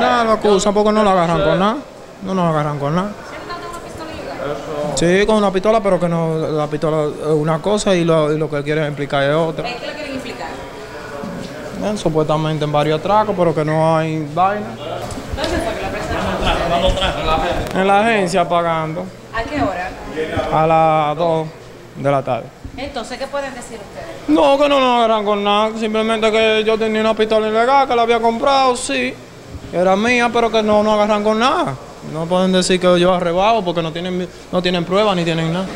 nada, lo acusan porque no lo agarran con nada. No nos agarran con nada. Sí, con una pistola, pero que no, la pistola es una cosa y lo, y lo que quieren explicar es otra. ¿Qué le quieren explicar? Ven, supuestamente en varios atracos, pero que no hay vaina. ¿Dónde fue que la prestaron? En la agencia pagando ¿A qué hora? a las 2 de la tarde. Entonces, ¿qué pueden decir ustedes? No, que no nos agarran con nada, simplemente que yo tenía una pistola ilegal, que la había comprado, sí, era mía, pero que no nos agarran con nada. No pueden decir que yo arrebado porque no tienen, no tienen pruebas ni tienen nada.